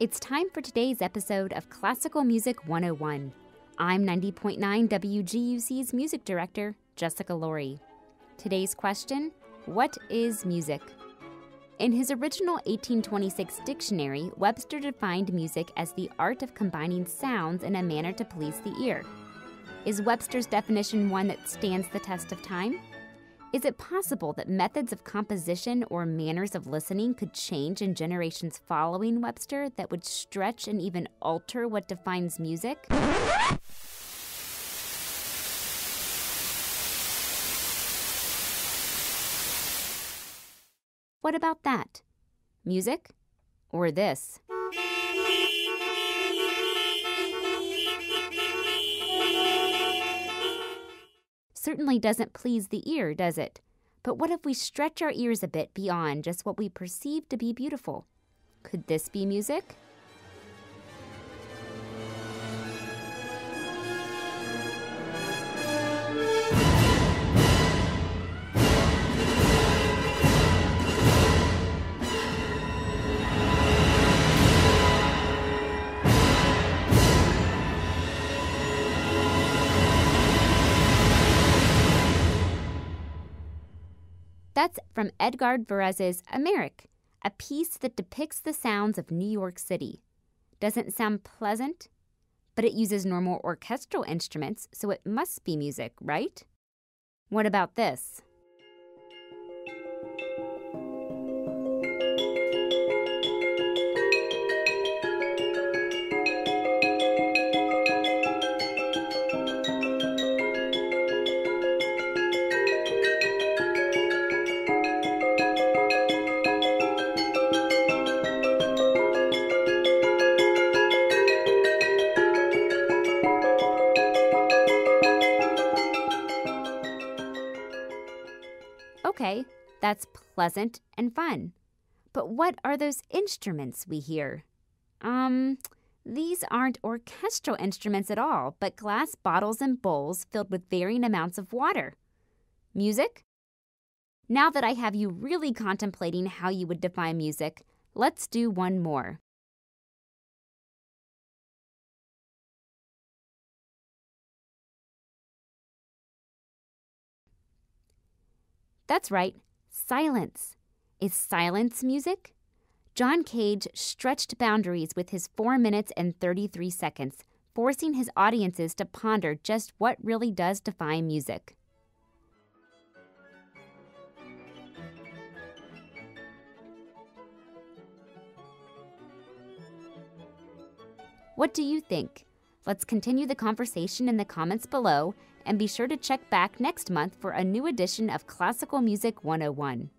It's time for today's episode of Classical Music 101. I'm 90.9 WGUC's music director, Jessica Laurie. Today's question What is music? In his original 1826 dictionary, Webster defined music as the art of combining sounds in a manner to please the ear. Is Webster's definition one that stands the test of time? Is it possible that methods of composition or manners of listening could change in generations following Webster that would stretch and even alter what defines music? What about that? Music? Or this? Certainly doesn't please the ear, does it? But what if we stretch our ears a bit beyond just what we perceive to be beautiful? Could this be music? That's from Edgard Varèse's Amérique, a piece that depicts the sounds of New York City. Doesn't sound pleasant? But it uses normal orchestral instruments, so it must be music, right? What about this? Okay, that's pleasant and fun. But what are those instruments we hear? Um, these aren't orchestral instruments at all, but glass bottles and bowls filled with varying amounts of water. Music? Now that I have you really contemplating how you would define music, let's do one more. That's right, silence. Is silence music? John Cage stretched boundaries with his 4 minutes and 33 seconds, forcing his audiences to ponder just what really does define music. What do you think? Let's continue the conversation in the comments below and be sure to check back next month for a new edition of Classical Music 101.